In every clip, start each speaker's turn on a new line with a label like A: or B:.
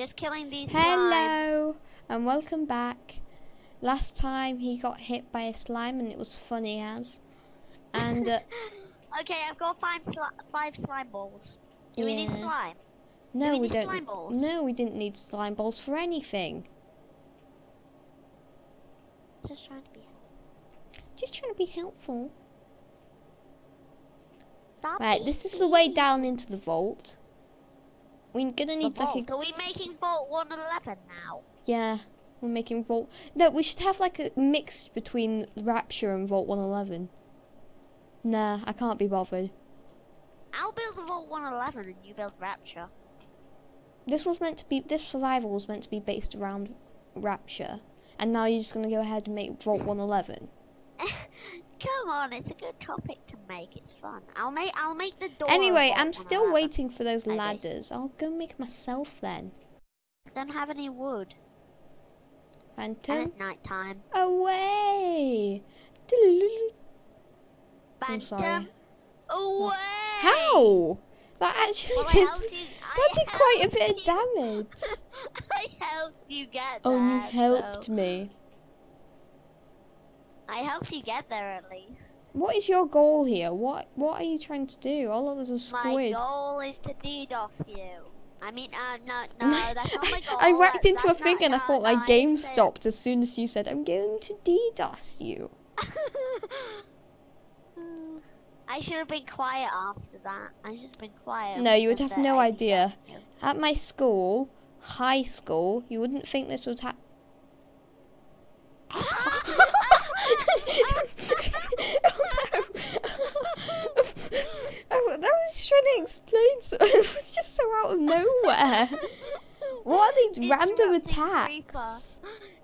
A: just killing these slimes.
B: Hello and welcome back. Last time he got hit by a slime and it was funny as. And uh,
A: okay, I've got five sli five slime balls. Do we need slime?
B: no,
A: we
B: we
A: need
B: don't.
A: slime balls?
B: No, we didn't need slime balls for anything.
A: Just trying to be.
B: Just trying to be helpful.
A: Stop
B: Right, this is the way down into the vault. We're gonna
A: The
B: need like a.
A: Are we making vault 111 now?
B: Yeah, we're making Vault. No, we should have like a mix between Rapture and Vault 111. Nah, I can't be bothered.
A: I'll build the vault 111 and you build Rapture.
B: This was meant to be. This survival was meant to be based around Rapture, and now you're just gonna go ahead and make Vault 111.
A: Come on, it's a good topic to make. It's fun. I'll make. I'll make the door.
B: Anyway, I'm still waiting for those
A: Maybe.
B: ladders. I'll go make myself then.
A: I don't have any wood, and it's night time.
B: away! I'm
A: Phantom,
B: sorry.
A: away!
B: How? That actually
A: Well,
B: did.
A: you.
B: That did quite a bit of damage.
A: I helped you get
B: Oh,
A: there.
B: you helped me.
A: I helped you get there at least.
B: What is your goal here? What What are you trying to do? All of us are
A: My goal is to DDoS you. I mean, uh, no, no, that's not my goal.
B: I whacked into a thing and I thought
A: no,
B: my game
A: didn't say that.
B: stopped as soon as you said, I'm going to DDoS you.
A: I should have been quiet after that. I should have been quiet.
B: No, you would have no
A: I
B: idea. At my school, high school, you wouldn't think this would happen. I was trying to explain, so it was just so out of nowhere. What are these random attacks?
A: creeper.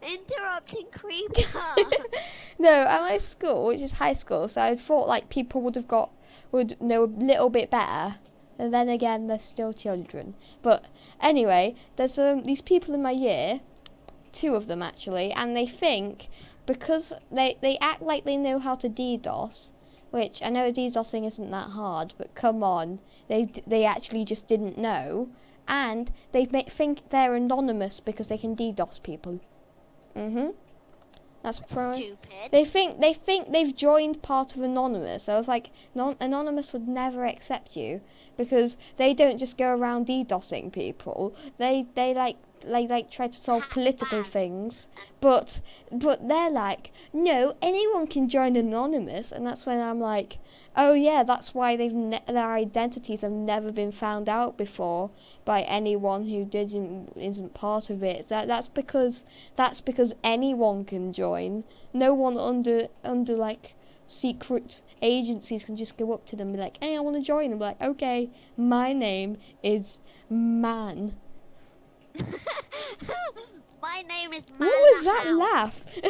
A: Interrupting creeper.
B: no, I'm at my school, which is high school, so I thought like people would have got would know a little bit better. And then again, they're still children. But anyway, there's um, these people in my year, two of them actually, and they think because they they act like they know how to DDoS, which I know DDoSing isn't that hard, but come on, they they actually just didn't know, and they think they're anonymous because they can DDoS people. Mhm. That's pro.
A: Stupid.
B: They think they think they've joined part of Anonymous. I was like, non- Anonymous would never accept you because they don't just go around DDoSing people. They they like like like try to solve political things. But but they're like, no, anyone can join Anonymous, and that's when I'm like, oh yeah, that's why they've their identities have never been found out before by anyone who didn't isn't part of it. That that's because that's because anyone can join. No one under under like secret agencies can just go up to them and be like, "Hey, I want to join." And be like, "Okay, my name is Man."
A: My name is Man
B: what was that
A: House.
B: laugh?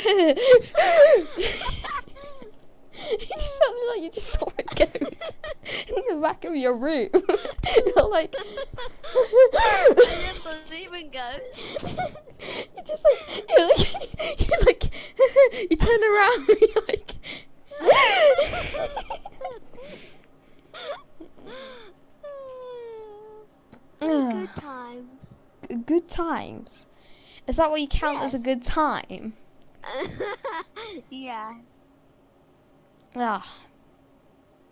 B: you sounded like you just saw a ghost in the back of your room. You're like,
A: I didn't believe in ghosts.
B: you just like, you're like, you're like, you turn around and you're like.
A: Good times.
B: good times. Is that what you count as a good time?
A: yes.
B: Ah,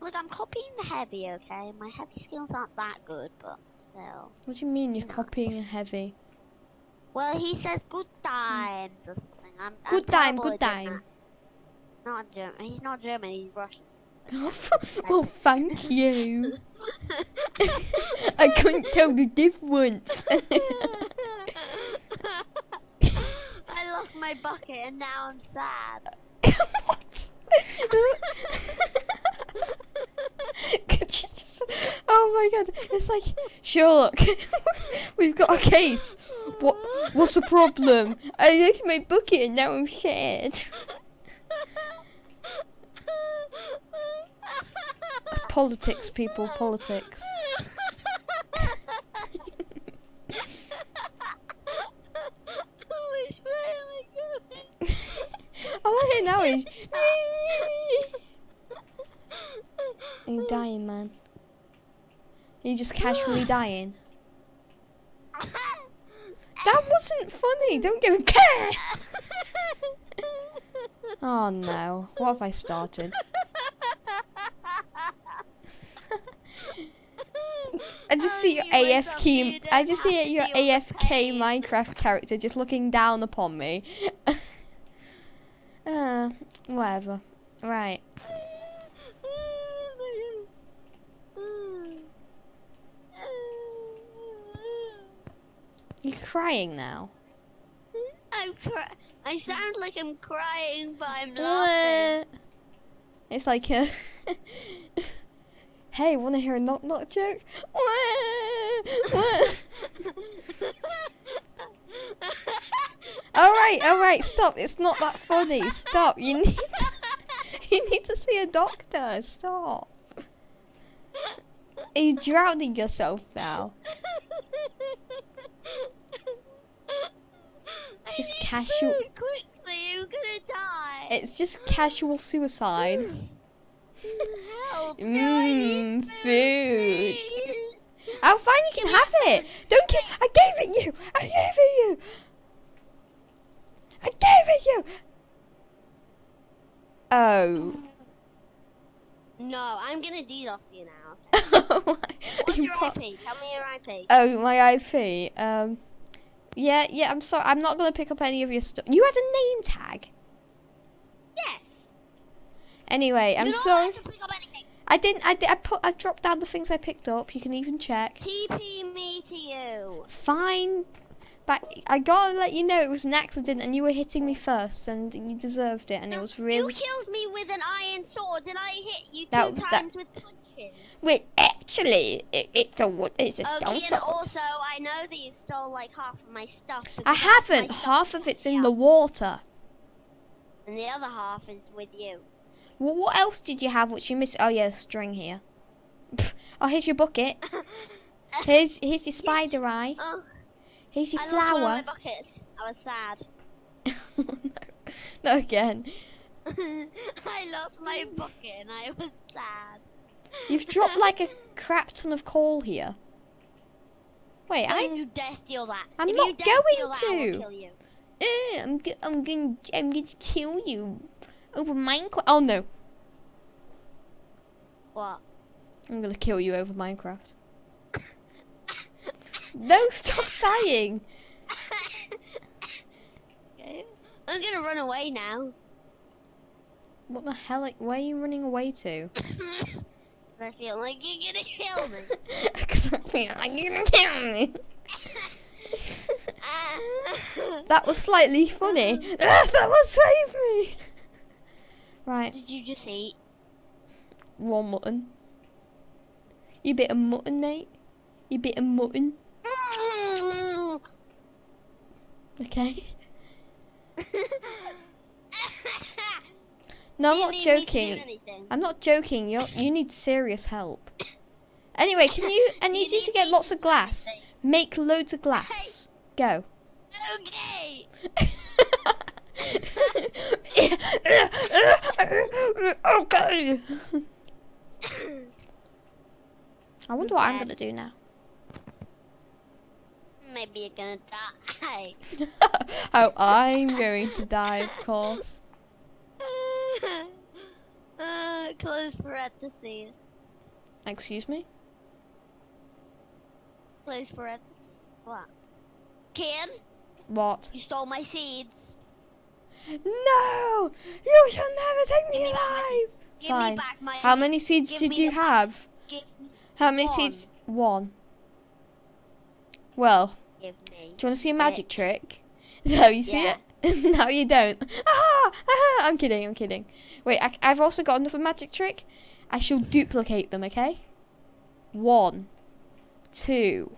A: Look, I'm copying the heavy, okay? My heavy skills aren't that good, but still.
B: what do you mean you're
A: Nice.
B: copying a heavy?
A: Well, he says good times or something. I'm, I'm
B: Good time, good time.
A: Not German. He's not German. He's Russian.
B: oh, thank you. I couldn't tell the difference.
A: I lost my bucket and now I'm sad.
B: what? Oh my god! It's like Sherlock. We've got a case. What? What's the problem? I lost my bucket and now I'm sad. Politics, people. Politics.
A: Which way am I going?
B: All I hear now is. Are you dying, man? Are you just casually dying? That wasn't funny. Don't give a care. Oh no. What have I started? I just
A: Oh,
B: see your
A: you went up, you
B: AFK. I just see your
A: to feel the
B: AFK. Minecraft character just looking down upon me. Whatever. Right. You're crying now.
A: I'm cry- I sound like I'm crying, but I'm laughing.
B: It's like a. hey, want to hear a knock knock joke? All right, all right, stop. It's not that funny. Stop. You need. You need to see a doctor. Stop. Are you drowning yourself now? Just casual-
A: food quickly. I'm gonna die.
B: It's just casual suicide.
A: Help!
B: Mmm, food.
A: please.
B: Oh, fine, you can have it. Don't care. I gave it you. I gave it you. I gave it you. Oh.
A: No, I'm gonna DDoS you now.
B: Oh my-
A: What's your IP? Tell me your IP.
B: Oh, my IP. Um. Yeah, yeah. I'm sorry. I'm not gonna pick up any of your stuff. You had a name tag.
A: yes.
B: Anyway, I'm sorry.
A: allowed to pick up anything.
B: I didn't. I, did, I put. I dropped down the things I picked up. You can even check.
A: TP me to you.
B: Fine. But I gotta let you know it was an accident, and you were hitting me first, and you deserved it, and it was really.
A: You killed me with an iron sword, and I hit you two
B: That- that-
A: times with punches.
B: Wait, actually, it, it's a. It's a stone
A: Okay, and also I know that you stole like half of my stuff.
B: I
A: because half my
B: haven't.
A: stuff
B: Half of it's in the water.
A: and the other half is with you.
B: Well, what else did you have which you missed? Oh yeah, string here. Oh, here's your bucket. Here's here's your spider eye.
A: Oh,
B: Here's your
A: I lost one of my
B: flower.
A: buckets. I was sad.
B: no, no again.
A: I lost my bucket and I was sad.
B: You've dropped like a crap ton of coal here. Wait, I.
A: Don't you dare steal that.
B: I'm
A: if
B: not
A: you dare
B: going
A: steal that, I
B: to.
A: kill you.
B: Eh, I'm go- I'm going I'm going to kill you over Minecraft. Oh no,
A: What?
B: I'm gonna kill you over Minecraft. No, stop sighing.
A: okay. I'm gonna run away now.
B: What the hell? Like, where are you running away to?
A: I feel like you're gonna kill me.
B: Because I feel like you're gonna kill me. That was slightly funny. That will save me. Right,
A: Did you just eat?
B: raw mutton. You bit of mutton, mate. You bit of mutton. Okay. No, I'm not
A: need me to do
B: joking. I'm not joking. You you need serious help. Anyway, can you? I need you to get lots of glass. Make loads of glass. Go.
A: Okay.
B: okay. I wonder what I'm gonna do now.
A: You're gonna die.
B: oh, I'm going to die, of course.
A: uh, close parentheses.
B: Excuse me.
A: Close parentheses. What? Kid,
B: What?
A: you stole my seeds.
B: No! You shall never take
A: Give
B: me
A: me back my
B: alive.
A: Give
B: Fine.
A: me back my.
B: How many seeds
A: Give
B: did you have?
A: Give me.
B: How many
A: One.
B: seeds? One. Well,
A: Give me.
B: do you want to see a magic
A: It.
B: trick? No, you see
A: Yeah.
B: it? no, you don't. Ah, ah, I'm kidding. I'm kidding. Wait, I, I've also got another magic trick. I shall duplicate them. Okay. One, two,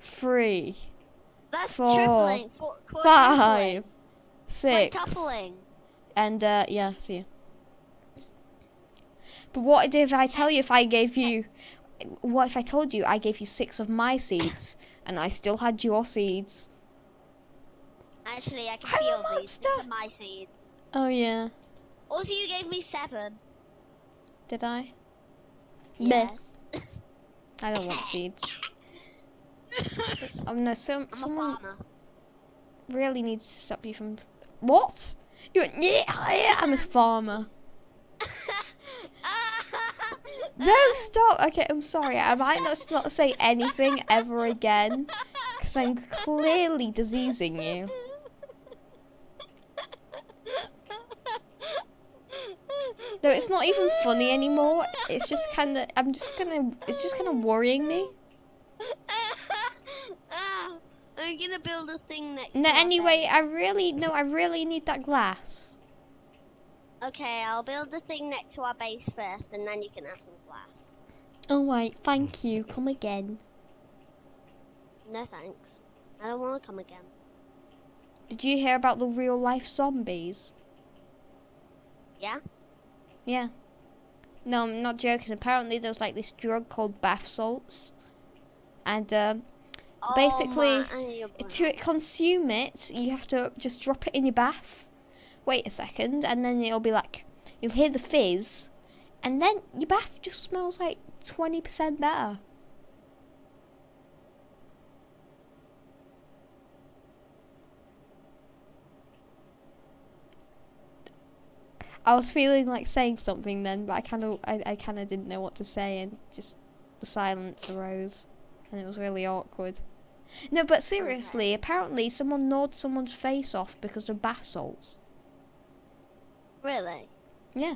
B: three,
A: That's
B: Four,
A: tripling. Four,
B: five, six, and uh, yeah, see you. But what if I tell you if I gave you? What if I told you I gave you six of my seeds and I still had your seeds?
A: Actually, I can
B: I'm
A: feel these. These are my seeds.
B: Oh yeah.
A: Also, you gave me seven.
B: Did I?
A: Yes.
B: I don't want seeds. Oh no, some
A: I'm
B: someone
A: a farmer.
B: really needs to stop you from. What? You went, yeah, yeah, I'm a farmer. No, stop. Okay, I'm sorry. I might not not say anything ever again because I'm clearly diseasing you. No, it's not even funny anymore. It's just kind of. I'm just gonna. It's just kind of worrying me.
A: I'm gonna build a thing next.
B: No, anyway. I really no. I really need that glass.
A: Okay, I'll build the thing next to our base first, and then you can have some glass.
B: All right. Thank you. Come again.
A: No thanks. I don't want to come again.
B: Did you hear about the real life zombies?
A: Yeah.
B: Yeah. No, I'm not joking. Apparently, there's like this drug called bath salts, and um, Basically,
A: oh my,
B: to consume it, you have to just drop it in your bath. Wait a second, and then it'll be like you'll hear the fizz, and then your bath just smells like twenty percent better. I was feeling like saying something then, but I kind of, I, I kind of didn't know what to say, and just the silence arose, and it was really awkward. No, but seriously, apparently someone gnawed someone's face off because of bath salts.
A: Really?
B: Yeah.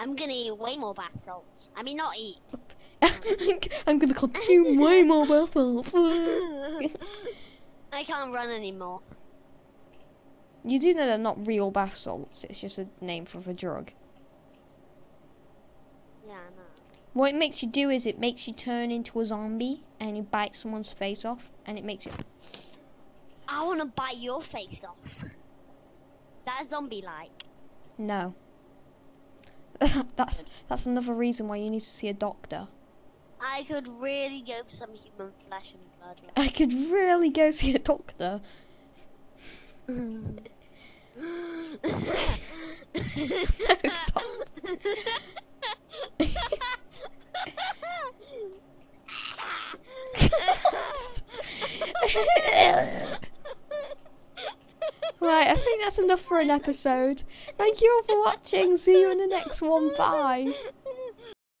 A: I'm gonna eat way more bath salts. I mean, not eat.
B: I'm gonna consume way more bath salts.
A: I can't run anymore.
B: you do know they're not real bath salts. It's just a name for a drug.
A: Yeah, I know.
B: What it makes you do is it makes you turn into a zombie and you bite someone's face off, and it makes you.
A: I want to bite your face off. That zombie like.
B: No. that's that's another reason why you need to see a doctor.
A: I could really go for some human flesh and blood.
B: I could really go see a doctor. Stop. Right, I think that's enough for an episode. Thank you all for watching. See you in the next one. Bye.